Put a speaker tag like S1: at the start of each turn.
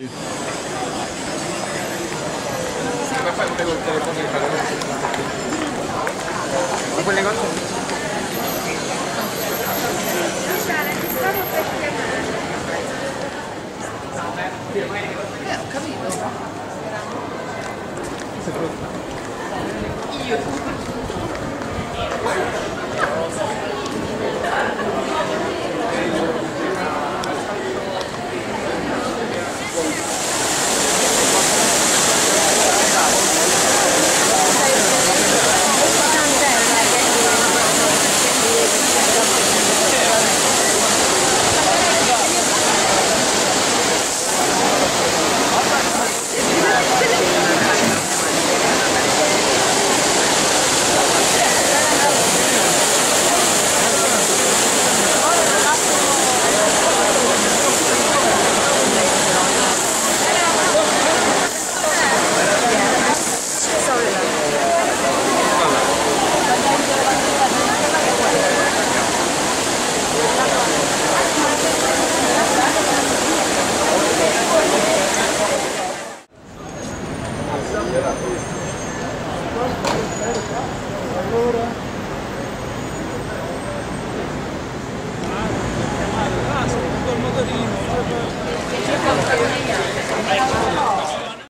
S1: Ma Ma fai telefono telefono? Eh, ho capito. Io
S2: Primeira